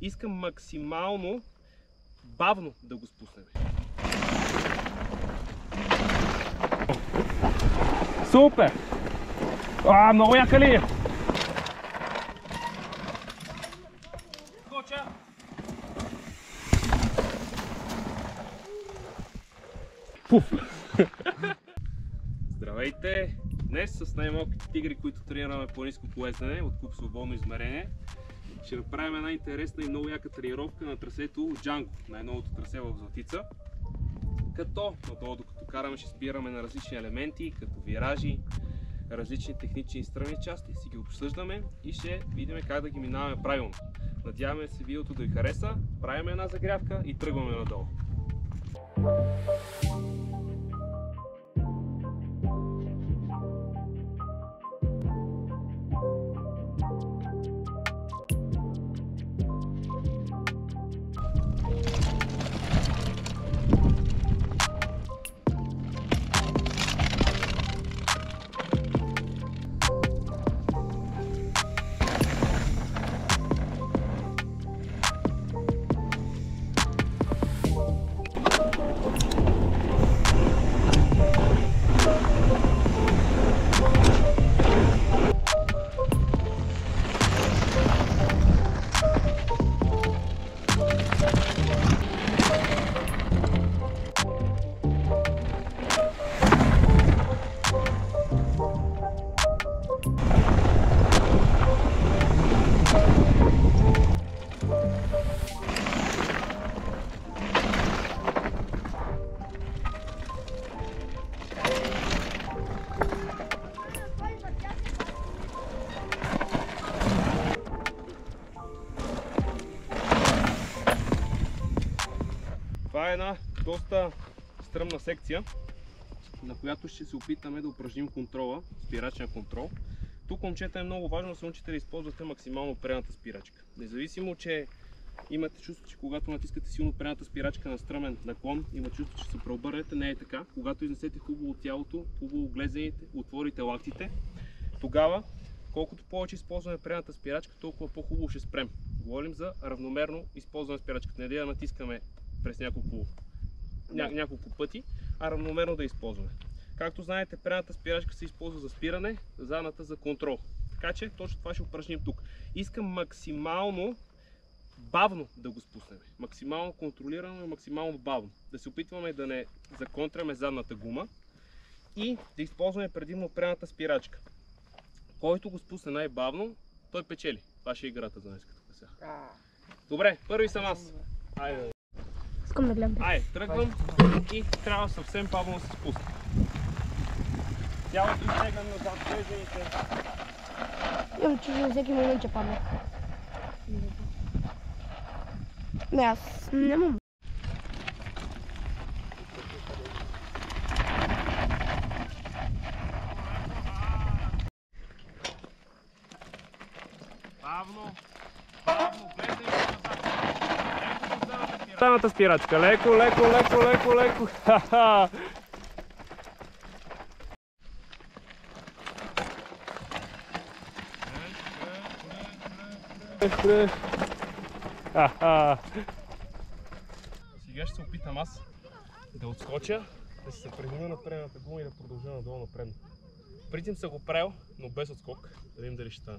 Искам максимално бавно да го спуснем. Супер! А, много яка линия! Скоча! Пуф! Здравейте! Днес с най-малките тигри, които тренираме по ниско полезнене от клуб Свободно измерение, ще направим една интересна и много яка тренировка на трасето Джанго, най-новото трасе в Златица. Като надолу, докато караме, ще спираме на различни елементи, като виражи, различни технични страни части. Си ги обсъждаме и ще видим как да ги минаваме правилно. Надяваме се видеото да ви хареса, правим една загрявка и тръгваме надолу. Това е една доста стръмна секция, на която ще се опитаме да упражним контрола, спирачния контрол. Тук, момчета, е много важно да се научите да използвате максимално прената спирачка. Независимо, че имате чувство, че когато натискате силно прената спирачка на стръмен наклон, има чувство, че се преобърнете, не е така. Когато изнесете хубаво тялото, хубаво глезените, отворите лактите, тогава, колкото повече използваме прената спирачка, толкова по-хубаво ще спрем. Говорим за равномерно използване на спирачката. Не да я натискаме през няколко, ня, няколко пъти, а равномерно да използваме. Както знаете, предната спирачка се използва за спиране, задната за контрол. Така че точно това ще упражним тук. Искам максимално бавно да го спуснем. Максимално контролирано и максимално бавно. Да се опитваме да не законтряме задната гума и да използваме предимно предната спирачка. Който го спусне най-бавно, той печели. Това ще е играта за днес. Добре, първи съм аз. Айде. Искам да гледам. Ай, тръгвам и трябва съвсем бавно да се спусна. Тялото изтегам назад, глезените. Имам чужо на всеки момент ще падне. Не, аз нямам. Бавно, бавно, глезените назад. Леко задната спирачка. Леко, леко, леко, леко, леко. Ха-ха. Сега ще се опитам аз да отскоча, да се съпрединя на предната гума и да продължа надолу напред. Преди съм го правил, но без отскок. Да видим дали ще стане.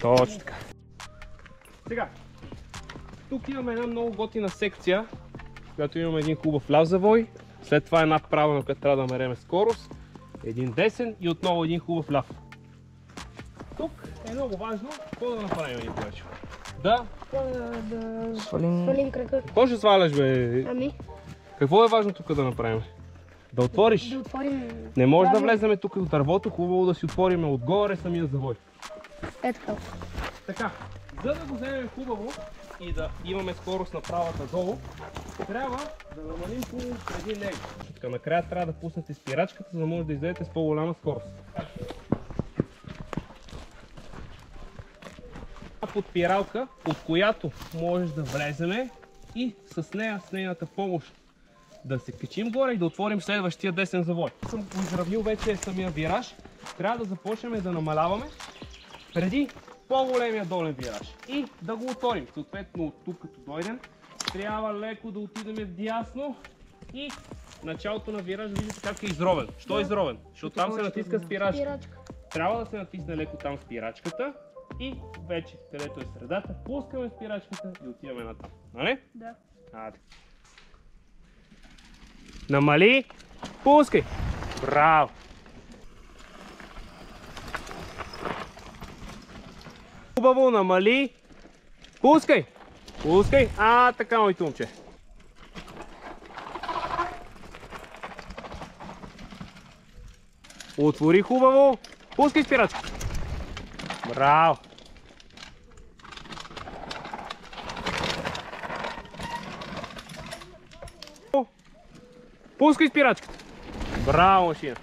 Точно така. Сега, тук имаме една много готина секция, когато имаме един хубав ляв завой, след това една права, на която трябва да мереме скорост, един десен и отново един хубав ляв. Тук е много важно какво да направим, Николачо. Да, Да, да Свалим. свалим крака. какво ще сваляш, бе? Ами, Какво е важно тук да направим? Да отвориш. да отворим. Не може да влеземе тук от дървото, хубаво да си отворим отгоре самия завой. Е така. Така, за да го вземем хубаво и да имаме скорост на правата долу, трябва да намалим хубаво преди него. Така, накрая трябва да пуснете спирачката, за да може да излезете с по-голяма скорост. Подпиралка, от която можеш да влеземе и с нея, с нейната помощ да се качим горе и да отворим следващия десен завой. Съм изравнил вече самия вираж. Трябва да започнем да намаляваме преди по-големия долен вираж и да го отворим. Съответно от тук като дойдем, трябва леко да отидем вдясно и началото на вираж виждате как е изровен. Що е изровен? Защото там се натиска спирачка. Спирачка. Трябва да се натисне леко там спирачката и вече, където е средата, пускаме спирачката и отиваме натам. Нали? Да. Айде. Намали, пускай. Браво! Хубаво, намали, пускай. Пускай. А, така, моето момче. Отвори хубаво. Пускай спирачка. Браво! Пускай спирачката. Браво, машина.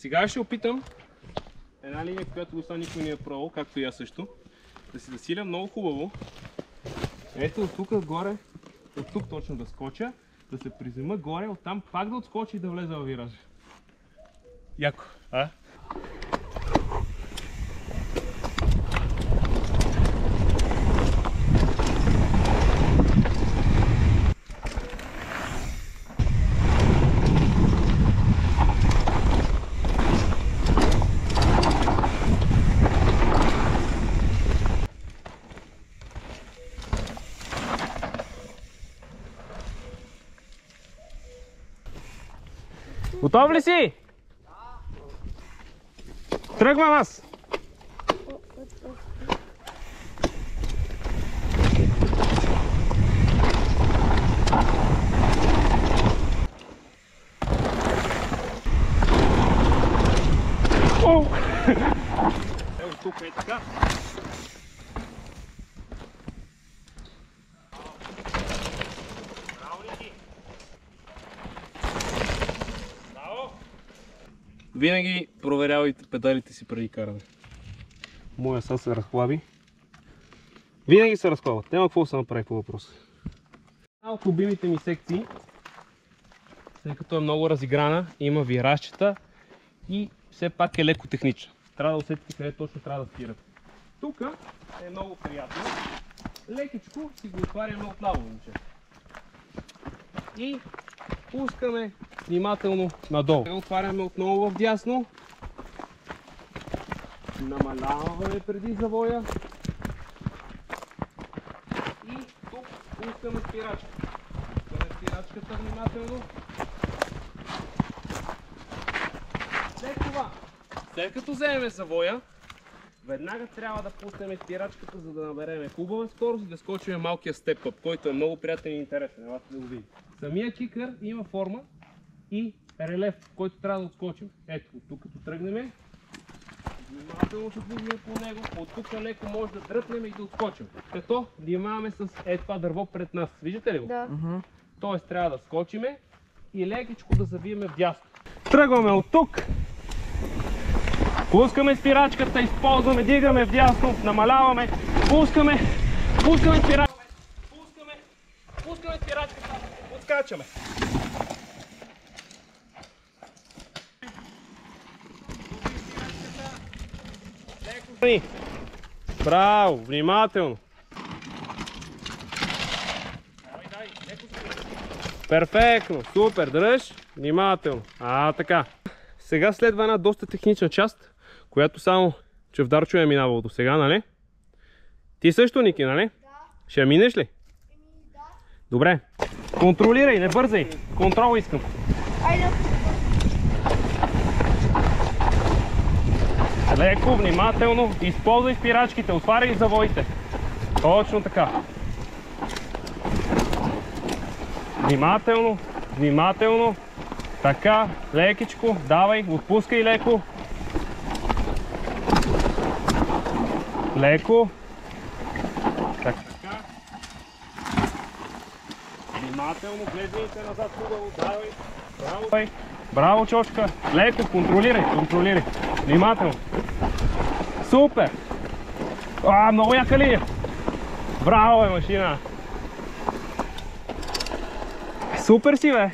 Сега ще опитам една линия, която до сега никой не е пробвал, както и аз също. Да си засиля много хубаво. Ето от тук горе, от тук точно да скоча, да се призема горе, оттам пак да отскочи и да влезе във виража. Яко, а? Готов ли си? Тръгвам аз. Винаги проверявайте педалите си преди каране. Моя са се разхлаби. Винаги се разхлабват. Няма какво се направи по въпроса. От любимите ми секции, тъй като е много разиграна, има виражчета и все пак е леко технична. Трябва да усетите къде точно трябва да спирате. Тук е много приятно. Лекичко си го отваряме отляво, момче. И пускаме внимателно надолу. Отваряме отново в дясно. Намаляваме преди завоя. И тук пускаме спирачка. Пускаме спирачката внимателно. След това, след като вземем завоя, веднага трябва да пуснем спирачката, за да наберем хубава скорост и да скочим малкия степ-ъп, който е много приятен и интересен. Елате да го видим. Самия кикър има форма и релеф, в който трябва да отскочим. Ето, от тук като тръгнем, внимателно се движим по него, от тук леко може да дръпнем и да отскочим. Като внимаваме с е това дърво пред нас. Виждате ли го? Да. Тоест трябва да скочиме и лекичко да завиеме вдясно. Тръгваме от тук. Пускаме спирачката, използваме, дигаме вдясно, намаляваме, пускаме, пускаме спирачката, пускаме, пускаме спирачката, Леко. Браво, внимателно. Перфектно, супер, дръж, внимателно. А, така. Сега следва една доста технична част, която само Чевдарчо е минавал до сега, нали? Ти също, Ники, нали? Да. Ще минеш ли? Да. Добре. Контролирай, не бързай. Контрол искам. Айде. Леко, внимателно. Използвай спирачките. Отваряй завоите. Точно така. Внимателно, внимателно. Така, лекичко. Давай, отпускай леко. Леко. Така. Внимателно, гледайте назад хубаво. Давай. Браво. Браво, чочка. Леко, контролирай, контролирай. Внимателно. Супер. А, много яка линия. Браво, е машина. Супер си, бе.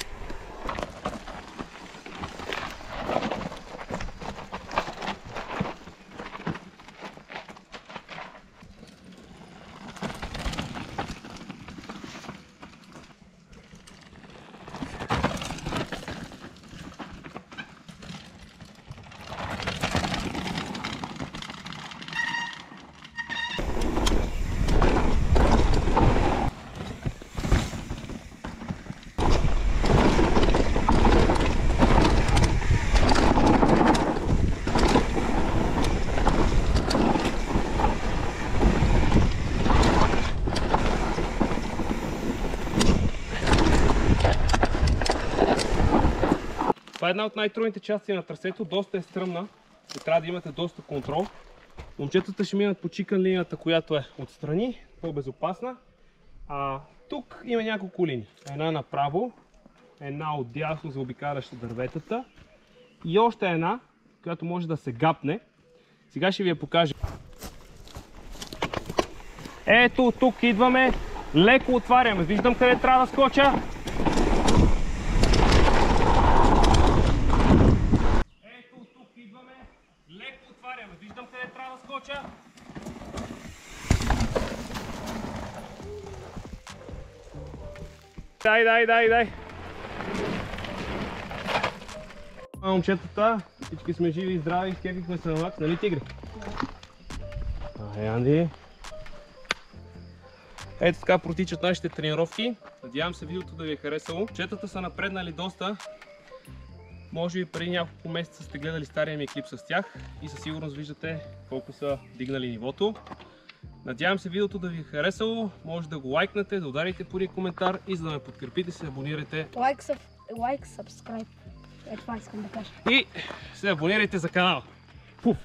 Това е една от най-трудните части на трасето. Доста е стръмна и трябва да имате доста контрол. Момчетата ще минат по чикан линията, която е отстрани, по-безопасна. А тук има няколко линии. Една направо, една отдясно за обикаляща дърветата и още една, която може да се гапне. Сега ще ви я покажа. Ето, тук идваме. Леко отваряме. Виждам къде трябва да скоча. Ето тук идваме. Леко отваряме. Виждам къде да скоча. Дай, дай, дай, дай. А, момчетата, всички сме живи и здрави, изкефихме се на лак, нали тигри? Ай, Анди. Ето така протичат нашите тренировки. Надявам се видеото да ви е харесало. Четата са напреднали доста. Може би преди няколко месеца сте гледали стария ми клип с тях и със сигурност виждате колко са дигнали нивото. Надявам се видеото да ви е харесало. Може да го лайкнете, да ударите по коментар и за да ме подкрепите се абонирайте Лайк, съб... лайк, subscribe. Е, това искам да кажа. и се абонирайте за канала. Пуф!